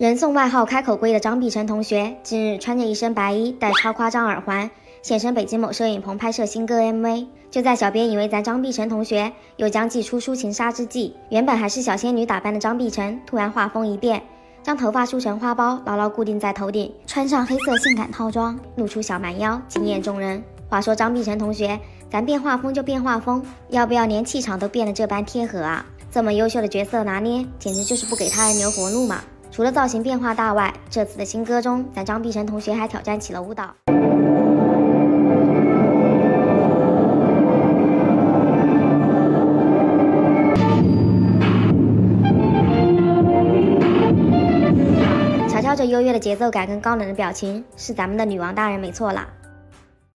人送外号“开口龟”的张碧晨同学，近日穿着一身白衣，戴超夸张耳环，现身北京某摄影棚拍摄新歌 MV。就在小编以为咱张碧晨同学又将祭出抒情杀之际，原本还是小仙女打扮的张碧晨突然画风一变，将头发梳成花苞，牢牢固定在头顶，穿上黑色性感套装，露出小蛮腰，惊艳众人。话说张碧晨同学，咱变画风就变画风，要不要连气场都变得这般贴合啊？这么优秀的角色拿捏，简直就是不给他人留活路嘛！除了造型变化大外，这次的新歌中，咱张碧晨同学还挑战起了舞蹈。瞧瞧这优越的节奏感跟高冷的表情，是咱们的女王大人没错了。